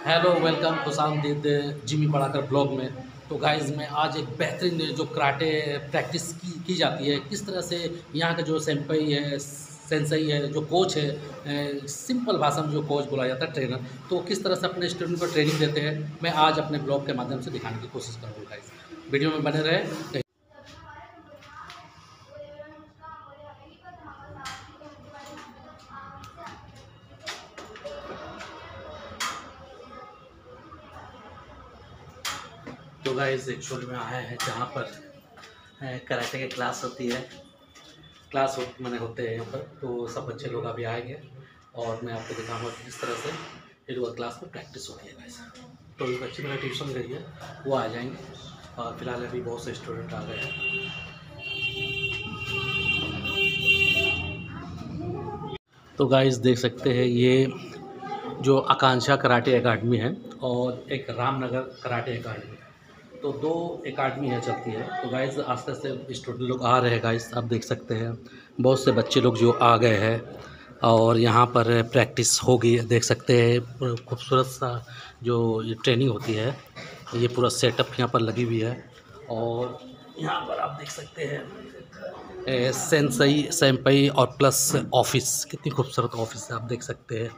Hello welcome खुशामदीद Jimmy पढ़ाकर blog में। तो गाइज़ मैं आज एक बेहतरीन जो कराटे प्रैक्टिस की की जाती है, किस तरह से यहाँ का जो सेम्पई है सेंसई है, जो कोच है सिंपल भाषा में जो कोच बोला जाता है ट्रेनर तो किस तरह से अपने स्टूडेंट को ट्रेनिंग देते हैं, मैं आज अपने ब्लॉग के माध्यम से दिखाने की कोशिश करूँगा गाइज़ वीडियो में बने रहे तो गाइस एक्चुअल में आए हैं जहाँ पर कराटे की क्लास होती है। क्लास हो, मैंने होते हैं यहाँ पर तो सब बच्चे लोग अभी आएँगे और मैं आपको दिखाऊँगा कि किस तरह से ये लोग क्लास में प्रैक्टिस होती है गाइस तो ये बच्चे मेरा ट्यूशन गई है वो आ जाएँगे और फ़िलहाल अभी बहुत से स्टूडेंट आ गए हैं। तो गाइस देख सकते हैं ये जो आकांक्षा कराटे अकाडमी है और एक रामनगर कराटे एकेडमी तो दो एकेडमी है चलती है। तो गाइज़ आस्ते आस्ते स्टूडेंट लोग आ रहे हैं गाइज़ आप देख सकते हैं। बहुत से बच्चे लोग जो आ गए हैं और यहाँ पर प्रैक्टिस होगी, देख सकते हैं। खूबसूरत सा जो ट्रेनिंग होती है, ये पूरा सेटअप यहाँ पर लगी हुई है। और यहाँ पर आप देख सकते हैं सेंसई सैम्पई और प्लस ऑफ़िस कितनी खूबसूरत ऑफ़िस है, आप देख सकते हैं।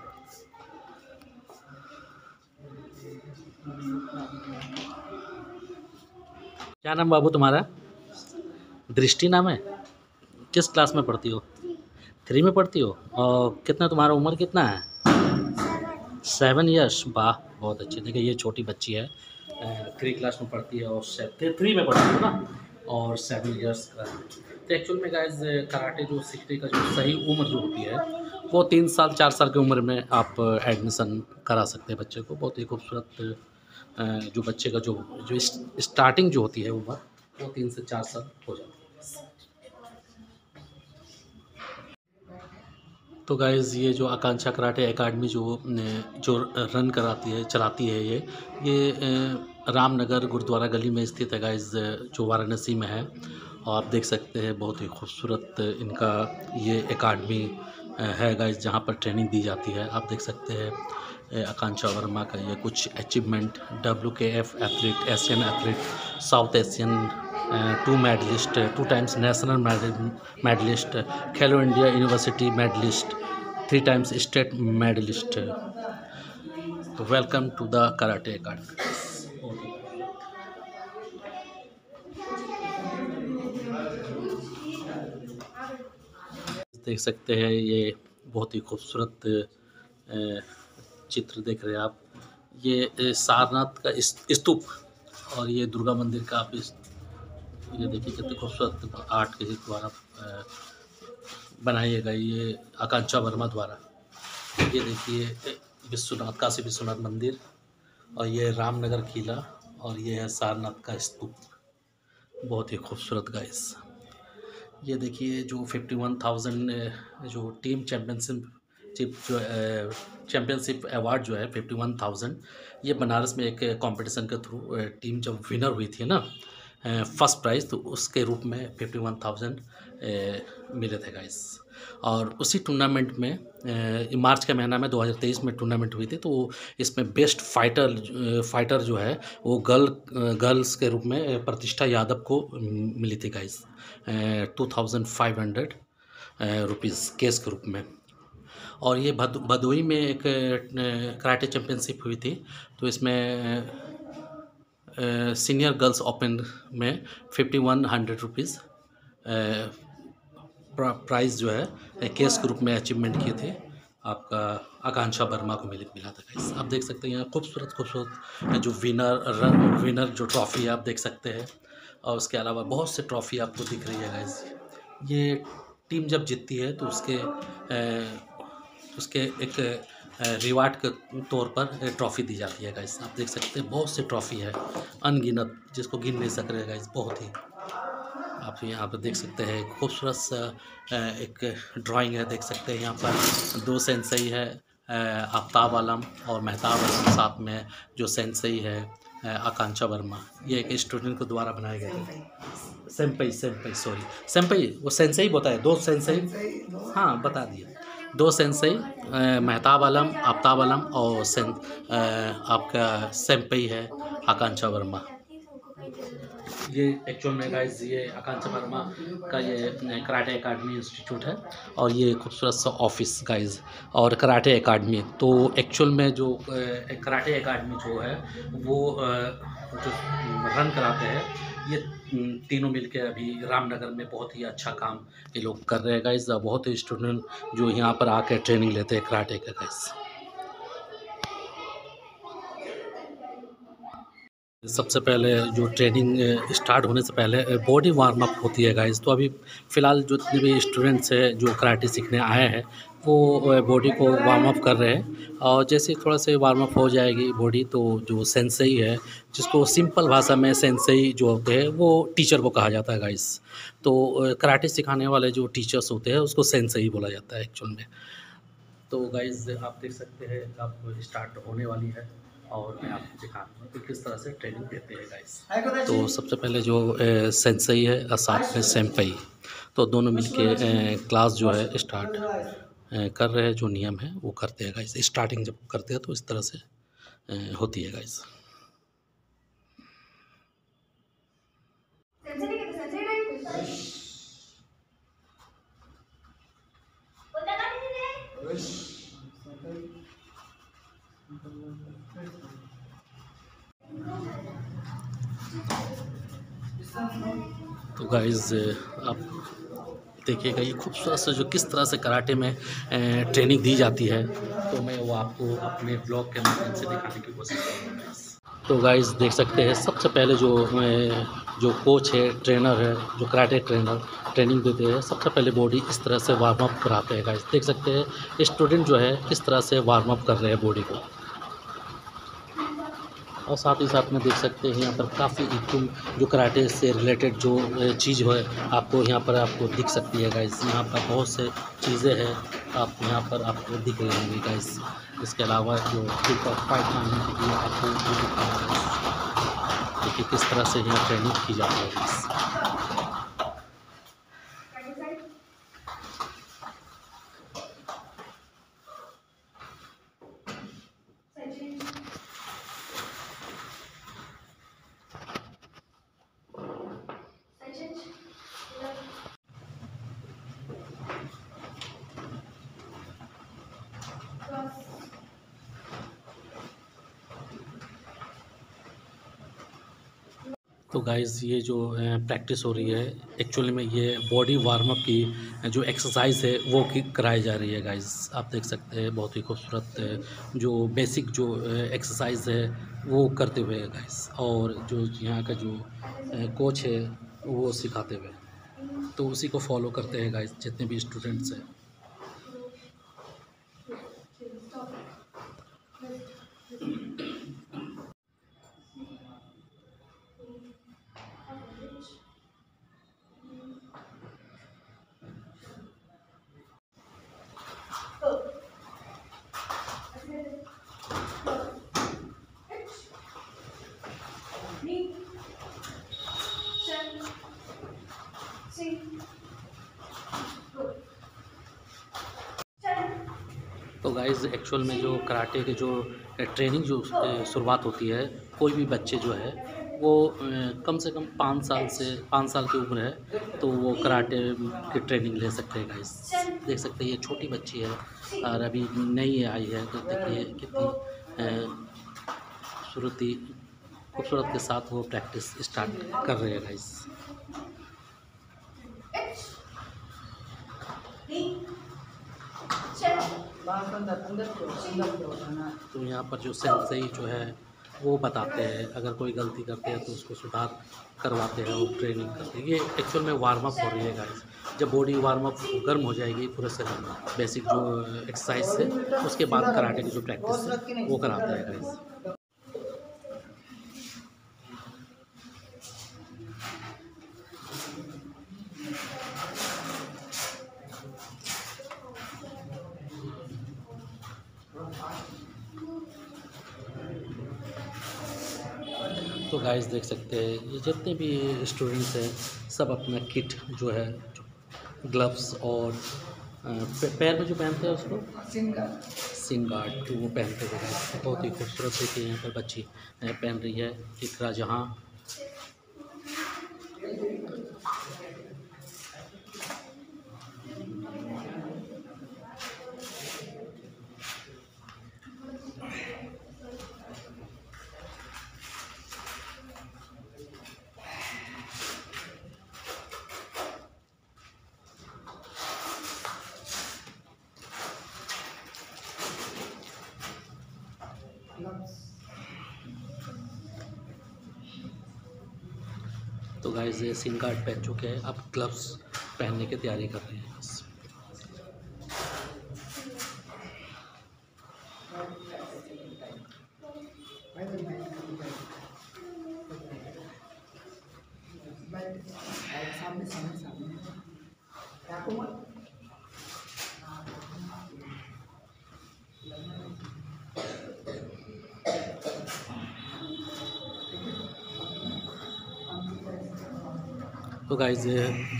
क्या नाम बाबू तुम्हारा? दृष्टि नाम है? किस क्लास में पढ़ती हो? थ्री में पढ़ती हो? और कितना तुम्हारा उम्र कितना है? सेवन ईयर्स वाह, बहुत अच्छी। देखिए, ये छोटी बच्ची है। थ्री क्लास में पढ़ती है और थ्री में पढ़ती हो ना? और सेवन ईयर्स का तो एक्चुअल में गाइज़ कराटे जो सीखने का जो सही उम्र जो होती है, वो तीन साल, चार साल की उम्र में आप एडमिशन करा सकते हैं बच्चे को। बहुत ही खूबसूरत जो बच्चे का जो जो स्टार्टिंग जो होती है उम्र वो तीन से चार साल हो जाती है। तो गाइज़ ये जो आकांक्षा कराटे एकेडमी जो जो रन कराती है, चलाती है ये ये रामनगर गुरुद्वारा गली में स्थित है गाइज़ जो वाराणसी में है। और आप देख सकते हैं बहुत ही खूबसूरत इनका ये एकेडमी है गाइज़ जहाँ पर ट्रेनिंग दी जाती है। आप देख सकते हैं आकांक्षा वर्मा का ये कुछ achievement W K F athlete Asian athlete South Asian two medalist two times national medalist Khelo India university medalist three times state medalist welcome to the karate academy देख सकते हैं ये बहुत ही खूबसूरत चित्र देख रहे हैं आप। ये सारनाथ का स्तूप और ये दुर्गा मंदिर का आप इस, ये देखिए कितने खूबसूरत आर्ट के द्वारा बनाई गई ये आकांक्षा वर्मा द्वारा। ये देखिए विश्वनाथ, काशी विश्वनाथ मंदिर और ये रामनगर किला और ये है सारनाथ का स्तूप। बहुत ही खूबसूरत गाइस ये देखिए जो फिफ्टी वन थाउज़ेंड जो टीम चैम्पियनशिप चिप जो चैम्पियनशिप अवार्ड जो है फिफ्टी वन थाउज़ेंड ये बनारस में एक कंपटीशन के थ्रू टीम जब विनर हुई थी ना फ़र्स्ट प्राइज़ तो उसके रूप में फिफ्टी वन थाउज़ेंड मिले थे गाइस और उसी टूर्नामेंट में मार्च के महीना में 2023 में टूर्नामेंट हुई थी तो इसमें बेस्ट फाइटर फाइटर जो है, वो गर्ल गर्ल्स के रूप में प्रतिष्ठा यादव को मिली थी guys two thousand five hundred rupees cash के रूप में. और ये भद भदोई में एक कराटे चैम्पियनशिप हुई थी। तो इसमें सीनियर गर्ल्स ओपन में fifty one hundred rupees prize जो है केस के रूप में अचीवमेंट किए थे। आपका आकांक्षा वर्मा को मिल, मिला था गाइस आप देख सकते हैं यहाँ खूबसूरत खूबसूरत जो विनर रन विनर जो ट्रॉफ़ी है आप देख सकते हैं। और उसके अलावा बहुत से ट्रॉफ़ी आपको दिख रही है गाइस ये टीम जब जीतती है तो उसके उसके एक रिवार्ड के तौर पर ट्रॉफ़ी दी जाती है गाइस आप देख सकते हैं बहुत से ट्रॉफ़ी है अनगिनत जिसको गिन नहीं सक रहे गाइस बहुत ही। आप यहाँ पर देख सकते हैं खूबसूरत सा एक ड्राइंग है देख सकते हैं यहाँ पर। दो सेंसई है आफ्ताब आलम और मेहताब आलम साथ में जो सेंसई है आकांक्षा वर्मा। ये एक स्टूडेंट के द्वारा बनाए गए हैं। सेम्पई सेम्पई सॉरी सेम्पई वो सेंसई बताए दो सेंसई हाँ बता दिए दो सेंसई मेहताब आलम, आफ्ताब आलम और सें आपका सेम्पई है, आकांक्षा वर्मा। ये एक्चुअल में गाइस ये आकांक्षा वर्मा का ये कराटे एकेडमी इंस्टीट्यूट है और ये खूबसूरत सा ऑफ़िस गाइस और कराटे एकेडमी तो एक्चुअल में जो कराटे एकेडमी जो है, वो जो रन कराते हैं, ये तीनों मिलके अभी रामनगर में बहुत ही अच्छा काम ये लोग कर रहे हैं गाइस बहुत ही स्टूडेंट जो यहाँ पर आके ट्रेनिंग लेते हैं कराटे का गाइस सबसे पहले जो ट्रेनिंग स्टार्ट होने से पहले बॉडी वार्म अप होती है गाइस तो अभी फ़िलहाल जितने भी स्टूडेंट्स हैं, जो कराटे सीखने आए हैं वो बॉडी को वार्म अप कर रहे हैं। और जैसे थोड़ा सा वार्म अप हो जाएगी बॉडी तो जो सेंसई है, जिसको सिंपल भाषा में सेंसई जो होते हैं, वो टीचर को कहा जाता है गाइस तो कराटे सिखाने वाले जो टीचर्स होते हैं, उसको सेंसई बोला जाता है एक्चुअल में। तो गाइस आप देख सकते हैं आप स्टार्ट होने वाली है, और मैं आपको दिखाऊँगा कि किस तरह से ट्रेनिंग देते हैं गाइस तो सबसे पहले जो सेंसई है और साथ में सेम्पई तो दोनों मिलके क्लास जो है स्टार्ट कर रहे हैं जो नियम है वो करते हैं गाइस स्टार्टिंग जब करते हैं तो इस तरह से होती है गाइस तो गाइज़ आप देखिएगा ये खूबसूरत से जो किस तरह से कराटे में ट्रेनिंग दी जाती है। तो मैं वो आपको अपने ब्लॉग के माध्यम से दिखाने की कोशिश करूँगा। तो गाइस देख सकते हैं, सबसे पहले जो जो कोच है ट्रेनर है, जो कराटे ट्रेनर ट्रेनिंग देते हैं, सबसे पहले बॉडी इस तरह से वार्म अप कराते हैं गाइस देख सकते हैं स्टूडेंट जो है, किस तरह से वार्म अप कर रहे हैं बॉडी को। और साथ ही साथ में देख सकते हैं यहाँ पर काफ़ी इक्विप जो कराटे से रिलेटेड जो चीज़ है, आपको यहाँ पर आपको दिख सकती है गाइस यहाँ पर बहुत से चीज़ें हैं, आप यहाँ पर आपको दिख रही होंगी गाइस इसके अलावा जो फाइट मारने के लिए आपको देखिए किस तरह से यहाँ ट्रेनिंग की जाती है गाइज़ ये जो प्रैक्टिस हो रही है एक्चुअली में ये बॉडी वार्म अप की जो एक्सरसाइज है, वो की कराई जा रही है गाइस आप देख सकते हैं, बहुत ही खूबसूरत, जो बेसिक जो एक्सरसाइज है, वो करते हुए गाइस और जो यहाँ का जो कोच है, वो सिखाते हुए तो उसी को फॉलो करते हैं गाइज़ जितने भी स्टूडेंट्स हैं. तो गाइज़ एक्चुअल में जो कराटे के जो ट्रेनिंग जो शुरुआत होती है, कोई भी बच्चे जो है, वो कम से कम पाँच साल से, पाँच साल की उम्र है तो वो कराटे की ट्रेनिंग ले सकते हैं गाइस देख सकते हैं, ये छोटी बच्ची है, और अभी नई आई है तो देखिए कितनी खूबसूरती खूबसूरत के साथ वो प्रैक्टिस स्टार्ट कर रहे हैं गाइस तो यहाँ पर जो सेंसई जो है, वो बताते हैं, अगर कोई गलती करते हैं तो उसको सुधार करवाते हैं वो ट्रेनिंग करते हैं। ये एक्चुअल में वार्म अप हो रही है गाइस जब बॉडी वार्म अप गर्म हो जाएगी पूरे शरीर में। बेसिक जो एक्सरसाइज से उसके बाद कराटे की जो प्रैक्टिस है, वो कराता है गाइस गाइस देख सकते हैं। ये जितने भी स्टूडेंट्स हैं सब अपना किट जो है ग्लव्स और पैर में जो पहनते हैं उसको? सिंग गार्ड तो वो पहनते हुए बहुत ही खूबसूरत देखिए यहाँ पर बच्ची पहन रही है। इकरा जहाँ तो कार्ड पहन चुके हैं। अब ग्लव्स पहनने की तैयारी कर रहे हैं। तो गाइज़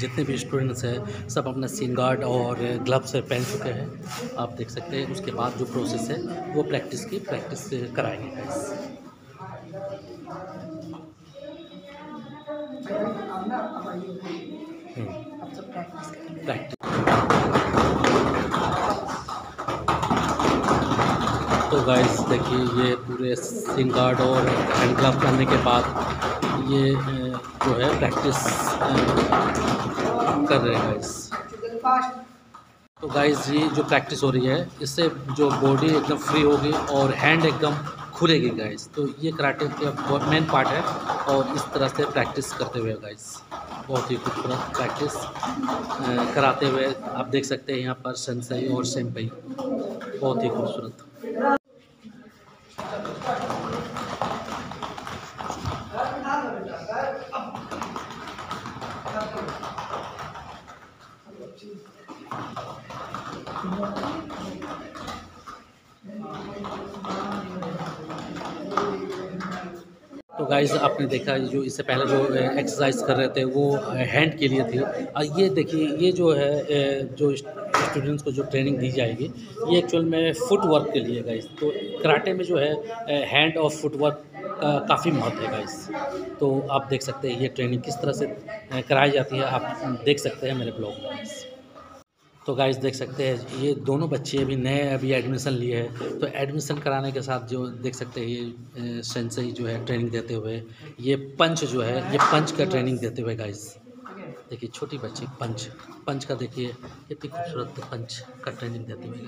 जितने भी स्टूडेंट्स हैं, सब अपना सीन सिंगार्ड और ग्लव्स पहन चुके हैं। आप देख सकते हैं, उसके बाद जो प्रोसेस है, वो प्रैक्टिस की प्रैक्टिस कराएँगे सब प्रैक्टिस तो गाइस देखिए, ये पूरे सिंगार्ड और हैंड ग्लव पहनने के बाद ये जो है प्रैक्टिस कर रहे हैं गाइस तो गाइस ये जो प्रैक्टिस हो रही है, इससे जो बॉडी एकदम फ्री होगी और हैंड एकदम खुलेगी गाइस तो ये कराटे का मेन पार्ट है और इस तरह से प्रैक्टिस करते हुए गाइस बहुत ही खूबसूरत प्रैक्टिस कराते हुए आप देख सकते हैं यहाँ पर सनसई और सेम्पई बहुत ही खूबसूरत. गाइस आपने देखा जो इससे पहले जो एक्सरसाइज कर रहे थे, वो हैंड के लिए थी। और ये देखिए, ये जो है जो स्टूडेंट्स को जो ट्रेनिंग दी जाएगी, ये एक्चुअल में फुट वर्क के लिए गाइस तो कराटे में जो है हैंड और फुट वर्क का काफ़ी महत्व है गाइस तो आप देख सकते हैं, ये ट्रेनिंग किस तरह से कराई जाती है, आप देख सकते हैं मेरे ब्लॉग में। तो गाइस देख सकते हैं, ये दोनों बच्चे अभी नए अभी एडमिशन लिए हैं। तो एडमिशन कराने के साथ जो देख सकते हैं, ये सेंसई जो है ट्रेनिंग देते हुए, ये पंच जो है, ये पंच का ट्रेनिंग देते हुए गाइस देखिए, छोटी बच्ची पंच पंच का देखिए, कितनी खूबसूरत पंच का ट्रेनिंग देते हुए।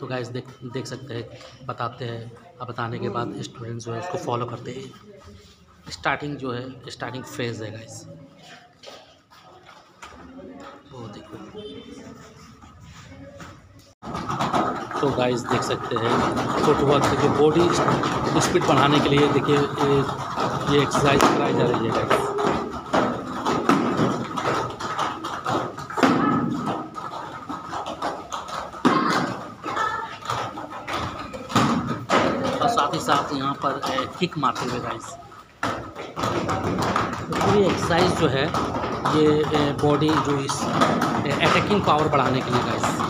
तो गाइस देख देख सकते हैं, बताते हैं, अब बताने के बाद स्टूडेंट्स जो है उसको फॉलो करते हैं। स्टार्टिंग जो है स्टार्टिंग फ़ेज़ है गाइस वो देखो तो गाइस देख सकते हैं फुटवर्क देखिए बॉडी स्पीड बढ़ाने के लिए देखिए, ये एक्सरसाइज कराई जा रही है गाइस और साथ ही साथ यहाँ पर किक मारते हुए गाइस तो पूरी एक्सरसाइज जो है ये बॉडी जो इस अटैकिंग पावर बढ़ाने के लिए गाइस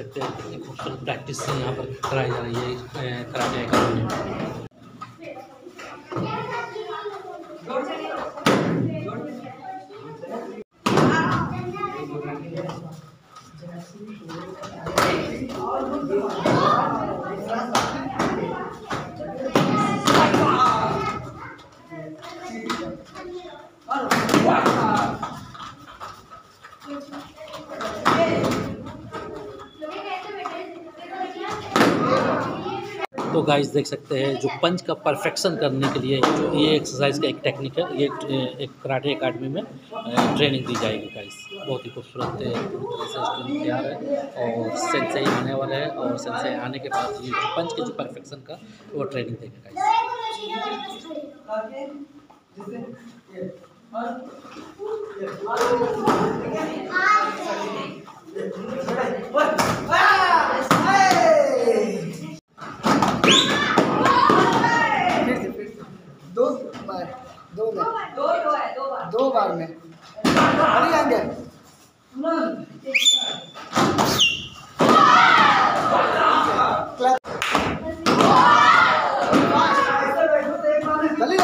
सकते हैं कितनी खूबसूरत प्रैक्टिस यहाँ पर कराई जा रही है कराटे अकादमी में गाइस देख सकते हैं, जो पंच का परफेक्शन करने के लिए ये एक्सरसाइज का एक टेक्निक है, ये एक कराटे अकाडमी में ट्रेनिंग दी जाएगी गाइस बहुत ही खूबसूरत तैयार है और सेंसई आने वाला है और सेंसई आने के बाद ये जो पंच के जो परफेक्शन का, वो ट्रेनिंग देंगे गाइस दो बार दो बार। दो दो है दो बार दो बार। में। अभी आगे जल्दी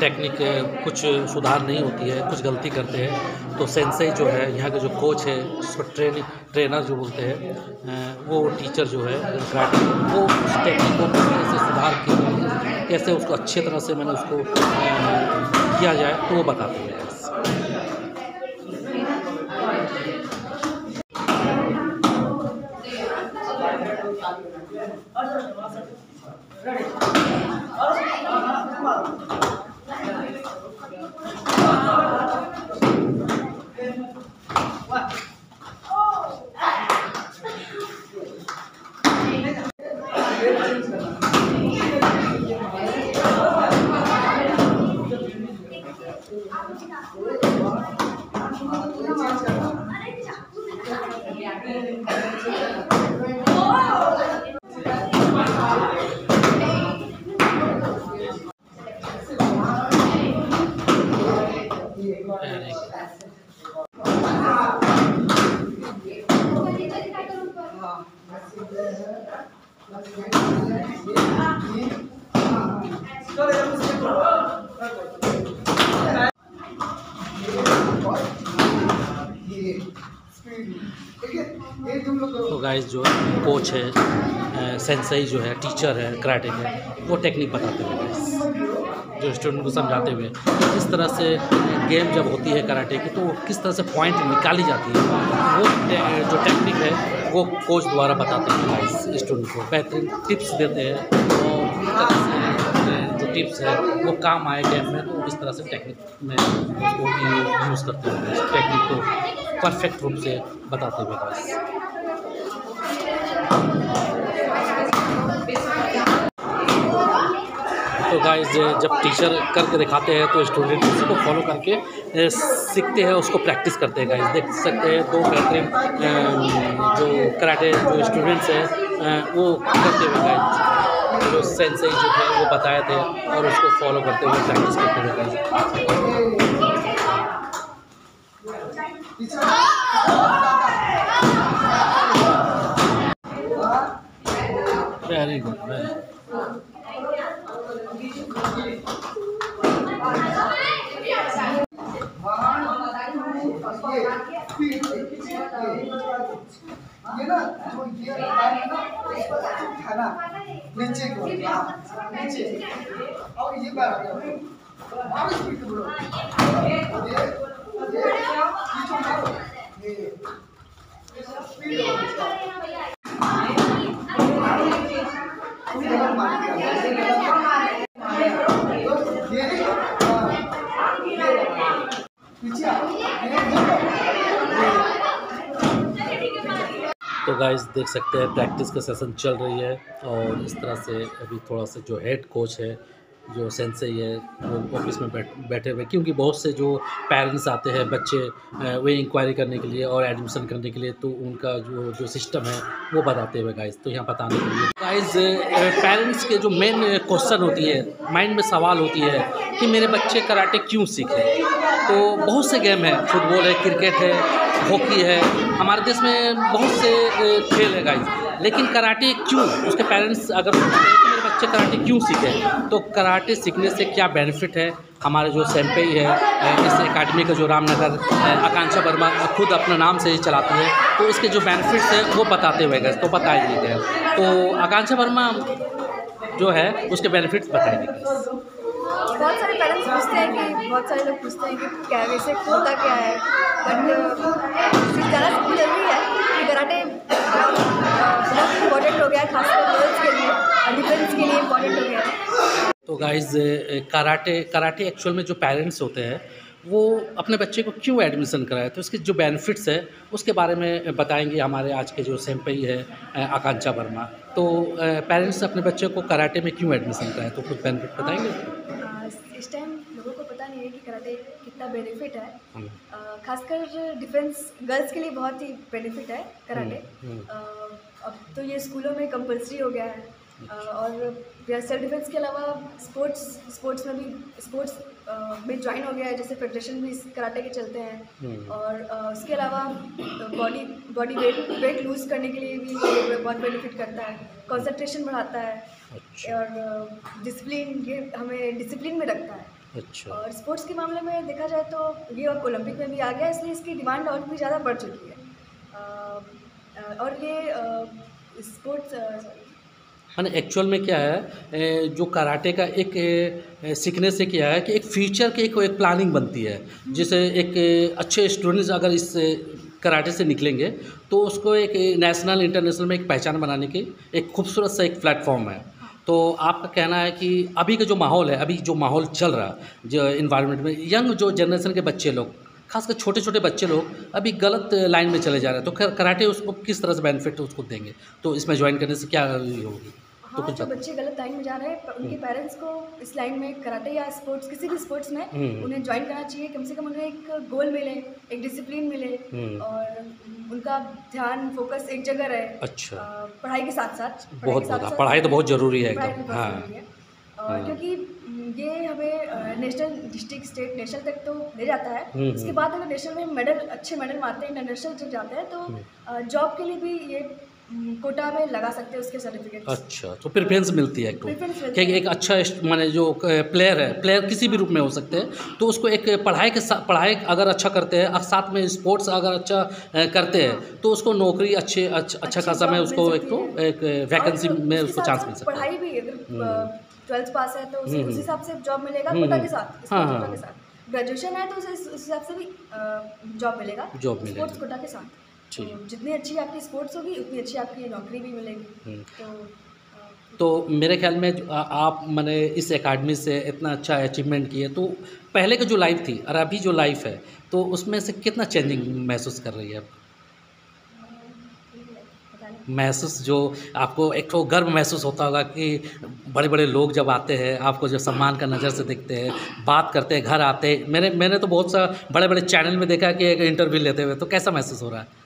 टेक्निक कुछ सुधार नहीं होती है, कुछ गलती करते हैं तो सेंसई जो है, यहाँ के जो कोच है, जिसको ट्रेनिंग ट्रेनर जो बोलते हैं वो टीचर जो है वो उस टेक्निक को कैसे सुधार किया कैसे उसको अच्छे तरह से मैंने उसको किया जाए तो वो बताते हैं। तो गाइस जो कोच है सेंसई जो है टीचर है कराटे के, वो टेक्निक बताते हुए गाइस जो स्टूडेंट को समझाते हुए किस तरह से गेम जब होती है कराटे की तो किस तरह से पॉइंट निकाली जाती है, वो जो टेक्निक है वो कोच द्वारा बताते हैं गाइस स्टूडेंट को। बेहतरीन टिप्स देते हैं अ, जो टिप्स है वो काम आए गेम में तो इस तरह से टेक्निक में उसको यूज़ करते हुए टेक्निक को परफेक्ट रूप से बताते हुए गाइस तो गाइस जब टीचर करके दिखाते हैं तो स्टूडेंट उसी को फॉलो करके सीखते हैं उसको प्रैक्टिस करते हैं गाइस देख सकते हैं दो बेहतरीन अ, जो कराटे जो स्टूडेंट्स हैं वो करते हुए गाइस जो सेंसई जो है वो बताए थे और उसको फॉलो करते हुए प्रैक्टिस करते हुए गाइस वेरी गुड वेरी ये ना जो ये लाइन है ना इस पर उठाना नीचे को हाँ, नीचे और ये बार आ गया और स्पीड से बोलो ये ये ये जो मारो ये स्पीड गलत मार दिया ये गलत तो ये हाँ, ये पीछे आओ ये ये तो गाइस देख सकते हैं प्रैक्टिस का सेशन चल रही है और इस तरह से अभी थोड़ा सा जो हेड कोच है, जो सेंसई है, वो ऑफ़िस में बैठ, बैठे हुए क्योंकि बहुत से जो पेरेंट्स आते हैं, बच्चे वे इंक्वायरी करने के लिए और एडमिशन करने के लिए तो उनका जो जो सिस्टम है, वो बताते हुए गाइस तो यहाँ बताने के लिए। गाइस पेरेंट्स के जो मेन क्वेश्चन होती है माइंड में सवाल होती है कि मेरे बच्चे कराटे क्यों सीखें तो बहुत से गेम हैं फुटबॉल है क्रिकेट है हॉकी है। हमारे देश में बहुत से खेल है गाइस लेकिन कराटे क्यों? उसके पेरेंट्स अगर कि मेरे बच्चे कराटे क्यों सीखे? तो कराटे सीखने से क्या बेनिफिट है? हमारे जो सेम्पई है इस एकेडमी का जो रामनगर आकांक्षा वर्मा खुद अपना नाम से ही चलाती है। तो इसके जो बेनिफिट्स हैं, वो बताते हुए गए तो बताएँगे गए। तो आकांक्षा वर्मा जो है, उसके बेनिफिट्स बताएँगे guys। बहुत सारे पेरेंट्स पूछते हैं कि, बहुत सारे लोग पूछते हैं कि क्या वैसे होता क्या है? बट ज़्यादा ज़रूरी है कि कराटे बहुत इम्पोर्टेंट हो गया, खासकर गर्ल्स के लिए, और डिफेंस के लिए इम्पोर्टेंट हो गया। तो गाइज़ कराटे कराटे एक्चुअल में जो पेरेंट्स होते हैं, वो अपने बच्चे को क्यों एडमिशन कराए? तो इसके जो बेनिफिट्स है, उसके बारे में बताएँगे हमारे आज के जो सेम्पई है आकांक्षा वर्मा। तो पेरेंट्स अपने बच्चे को कराटे में क्यों एडमिशन कराए? तो कुछ बेनिफिट बताएँगे आ, इस टाइम लोगों को पता नहीं है कि कराटे कितना बेनिफिट है। हम्म, खासकर डिफेंस गर्ल्स के लिए बहुत ही बेनिफिट है कराटे। हम्म, अब तो ये स्कूलों में कंपलसरी हो गया है। और सेल्फ डिफेंस के अलावा स्पोर्ट्स स्पोर्ट्स में भी स्पोर्ट्स में ज्वाइन हो गया है। जैसे फेडरेशन भी कराटे के चलते हैं। हम्म, और उसके अलावा body body weight weight lose करने के लिए भी बहुत बेनिफिट करता है। कंसंट्रेशन बढ़ाता है। अच्छा। और डिसिप्लिन ये हमें डिसिप्लिन में रखता है। अच्छा। और स्पोर्ट्स के मामले में देखा जाए तो ये अब ओलंपिक में भी आ गया इसलिए इसकी डिमांड और भी ज़्यादा बढ़ चुकी है। और ये स्पोर्ट्स मैंने एक्चुअल में क्या है जो कराटे का एक सीखने से क्या है कि एक फ्यूचर की एक, एक प्लानिंग बनती है। जैसे एक अच्छे स्टूडेंट्स अगर इस कराटे से निकलेंगे तो उसको एक नेशनल इंटरनेशनल में एक पहचान बनाने की एक खूबसूरत सा एक प्लेटफॉर्म है। तो आपका कहना है कि अभी का जो माहौल है, अभी जो माहौल चल रहा है जो इन्वायरमेंट में यंग जो जनरेशन के बच्चे लोग, खासकर छोटे छोटे बच्चे लोग, अभी गलत लाइन में चले जा रहे हैं। तो कराटे उसको किस तरह से बेनिफिट उसको देंगे? तो इसमें ज्वाइन करने से क्या होगी? हाँ जो बच्चे गलत लाइन में जा रहे हैं उनके पेरेंट्स को इस लाइन में कराटे या स्पोर्ट्स किसी भी स्पोर्ट्स में हम्म। उन्हें ज्वाइन करना चाहिए। कम से कम उन्हें एक गोल मिले एक डिसिप्लिन मिले हम्म। और उनका ध्यान फोकस एक जगह रहे। अच्छा। पढ़ाई के साथ साथ बहुत बहुत पढ़ाई तो बहुत ज़रूरी है एकदम। हाँ। है। हाँ। क्योंकि ये हमें नेशनल डिस्ट्रिक्ट स्टेट नेशनल तक तो ले जाता है। हम्म, उसके हम्म। बाद अगर नेशनल में मेडल अच्छे मेडल मारते हैं इंटरनेशनल जब जाते हैं तो जॉब के लिए भी ये कोटा में लगा सकते हैं उसके सर्टिफिकेट अच्छा तो प्रेफरेंस मिलती है एक तो Preference मिलती कि एक अच्छा माने जो प्लेयर है प्लेयर किसी भी रूप में हो सकते हैं तो उसको एक पढ़ाई के साथ पढ़ाई अगर अच्छा करते हैं और साथ में स्पोर्ट्स अगर अच्छा करते हैं तो उसको नौकरी अच्छे अच्छा अच्छा खासा में उसको एक तो एक वैकेंसी में उसको चांस मिल सकता है। पढ़ाई भी अगर ट्वेल्थ पास है तो उसे हम्म, हिसाब से जॉब मिलेगा हम्म, कोटा हम्म। के साथ हाँ, हाँ। ग्रेजुएशन है तो उसे उस हिसाब से भी जॉब मिलेगा। Job मिलेगी। कोटा के साथ। तो जितनी अच्छी आपकी स्पोर्ट्स होगी उतनी अच्छी आपकी नौकरी भी मिलेगी हम्म। तो तो मेरे ख्याल में आप मैंने इस एकेडमी से इतना अच्छा अचीवमेंट किए तो पहले की जो लाइफ थी और अभी जो लाइफ है तो उसमें से कितना चेंजिंग महसूस कर रही है आप? महसूस जो आपको एक तो गर्व महसूस होता होगा कि बड़े बड़े लोग जब आते हैं आपको जो सम्मान का नज़र से देखते हैं बात करते हैं घर आते हैं मैंने मैंने तो बहुत सा बड़े बड़े चैनल में देखा कि एक इंटरव्यू लेते हुए तो कैसा महसूस हो रहा है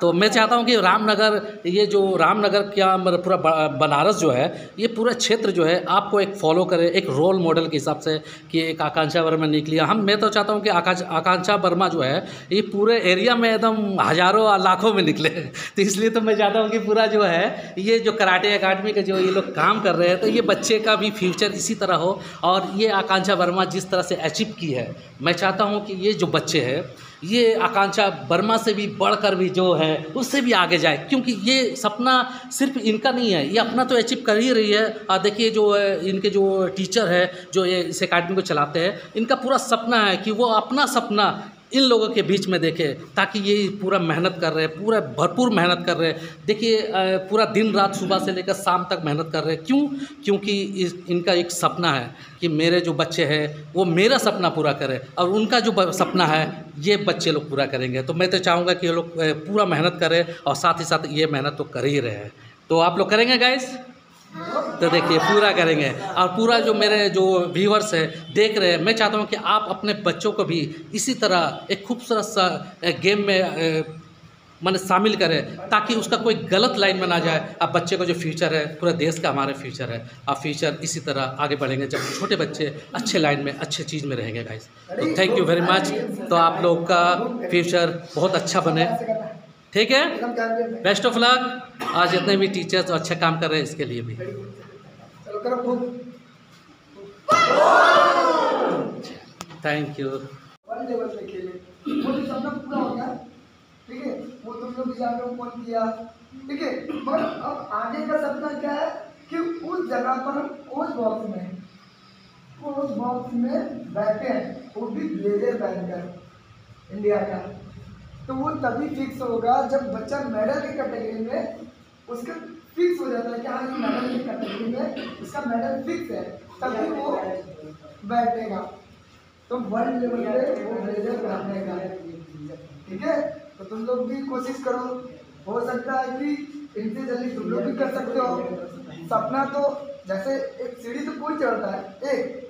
तो मैं चाहता हूँ कि रामनगर, ये जो रामनगर क्या मतलब पूरा बनारस जो है, ये पूरा क्षेत्र जो है, आपको एक फॉलो करे, एक रोल मॉडल के हिसाब से कि एक आकांक्षा वर्मा निकली। हम, मैं तो चाहता हूँ कि आकांक्षा वर्मा जो है, ये पूरे एरिया में एकदम हज़ारों और लाखों में निकले। तो इसलिए तो मैं चाहता हूँ कि पूरा जो है, ये जो कराटे अकाडमी के जो ये लोग काम कर रहे हैं तो ये बच्चे का भी फ्यूचर इसी तरह हो, और ये आकांक्षा वर्मा जिस तरह से अचीव की है, मैं चाहता हूँ कि ये जो बच्चे हैं ये आकांक्षा बर्मा से भी बढ़कर भी जो है, उससे भी आगे जाए। क्योंकि ये सपना सिर्फ़ इनका नहीं है, ये अपना तो अचीव कर ही रही है। और देखिए जो इनके जो टीचर है, जो ये इस अकेडमी को चलाते हैं, इनका पूरा सपना है कि वो अपना सपना इन लोगों के बीच में देखे, ताकि ये पूरा मेहनत कर रहे हैं पूरा भरपूर मेहनत कर रहे। हैं देखिए पूरा दिन रात सुबह से लेकर शाम तक मेहनत कर रहे। हैं क्यों? क्योंकि इस, इनका एक सपना है कि मेरे जो बच्चे हैं, वो मेरा सपना पूरा करें और उनका जो सपना है, ये बच्चे लोग पूरा करेंगे। तो मैं तो चाहूँगा कि ये लोग पूरा मेहनत करें और साथ ही साथ ये मेहनत तो कर ही रहे हैं। तो आप लोग करेंगे गाइस तो देखिए, पूरा करेंगे। और पूरा जो मेरे जो व्यूवर्स है, देख रहे हैं, मैं चाहता हूँ कि आप अपने बच्चों को भी इसी तरह एक खूबसूरत सा गेम में माने शामिल करें, ताकि उसका कोई गलत लाइन में ना जाए। अब बच्चे का जो फ्यूचर है, पूरे देश का हमारे फ्यूचर है। आप फ्यूचर इसी तरह आगे बढ़ेंगे, जब छोटे बच्चे अच्छे लाइन में, अच्छे चीज़ में रहेंगे गाइस तो थैंक यू वेरी मच तो आप लोग का फ्यूचर बहुत अच्छा बने। ठीक है? बेस्ट ऑफ़ लक आज जितने भी टीचर्स अच्छा काम कर रहे हैं इसके लिए भी। चलो करो खूब। थैंक यू तो हो गया। ठीक है? वो तुम लोग भी जान लो किया। ठीक है? मगर अब आगे का सपना क्या है कि उस जगह पर हम कोच बॉक्स में कोच बॉक्स में बैठे हैं। वो भी ब्लेजर पहनकर इंडिया का। तो वो तभी फिक्स होगा जब बच्चा मेडल की कैटेगरी में उसका फिक्स हो जाता है कि हाँ मेडल की कैटेगरी में उसका मेडल फिक्स है, तभी वो बैठेगा। तो वर्ल्ड लेवल पे वो ब्लेजर पहनने का ठीक है? तो तुम लोग भी कोशिश करो। हो सकता है कि इनसे जल्दी तुम लोग भी कर सकते हो। सपना तो जैसे एक सीढ़ी तो कोई चढ़ता है, एक।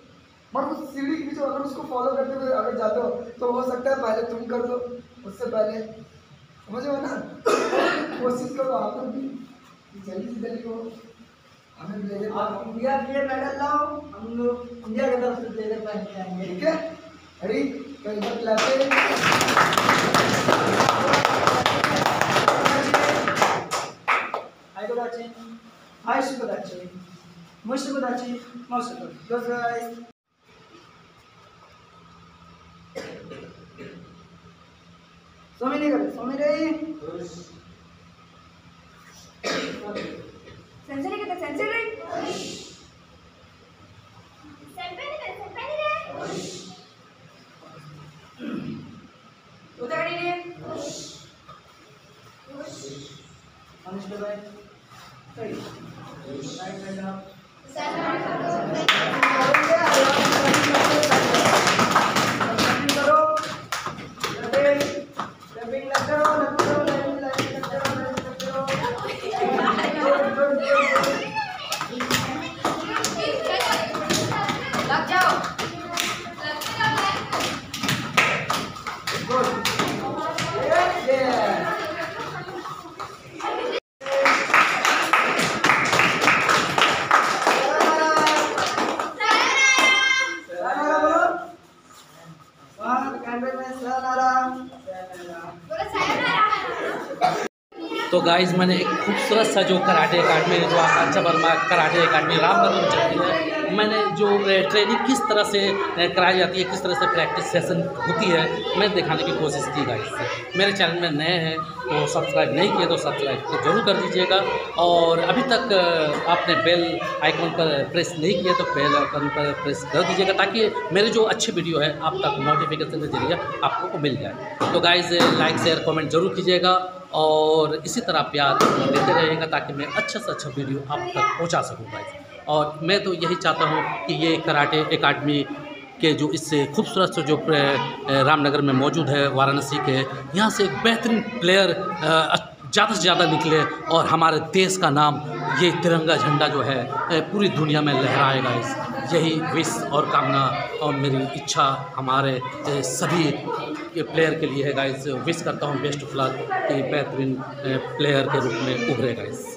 मगर उस सीढ़ी की जो अगर उसको फॉलो करते हुए अगर जाते हो तो हो सकता है पहले तुम कर दो उससे पहले समझ हो ना? कोशिश करो आप लोग भी जल्दी से जल्दी हो हमें ब्लेजर आप इंडिया के लिए मेडल लाओ हम लोग इंडिया की तरफ़ से ब्लेजर पहन के आएँगे। ठीक है? अरे कल तक लाते हाय गुडाची हाय शुभदाची मुशुबदाची मौसुद दोस्त स्वामी नहीं करे स्वामी रे। गाइज़ मैंने एक खूबसूरत सा जो कराटे अकाडमी जो आकांक्षा वर्मा कराटे अकाडमी रामनगर में चलती है, मैंने जो ट्रेनिंग किस तरह से कराई जाती है, किस तरह से प्रैक्टिस सेशन होती है, मैं दिखाने की कोशिश की गाइज़ मेरे चैनल में नए हैं तो सब्सक्राइब नहीं किए तो सब्सक्राइब तो ज़रूर कर दीजिएगा, और अभी तक आपने बेल आइकन पर प्रेस नहीं किया तो बेल आइकन पर प्रेस कर दीजिएगा, ताकि मेरे जो अच्छे वीडियो है, आप तक नोटिफिकेशन के ज़रिए आपको मिल जाए। तो गाइज़ लाइक शेयर कमेंट ज़रूर कीजिएगा और इसी तरह प्यार देते रहिएगा ताकि मैं अच्छा से अच्छा वीडियो आप तक पहुँचा सकूँ गाइज़ और मैं तो यही चाहता हूँ कि ये कराटे एकेडमी के जो इससे खूबसूरत जो रामनगर में मौजूद है, वाराणसी के, यहाँ से एक बेहतरीन प्लेयर ज़्यादा से ज़्यादा निकले और हमारे देश का नाम, ये तिरंगा झंडा जो है पूरी दुनिया में लहराएगा इस। यही विश और कामना और मेरी इच्छा हमारे सभी प्लेयर के लिए है गाइस विश करता हूँ बेस्ट ऑफ़ लक कि बेहतरीन प्लेयर के रूप में उभरे गाइस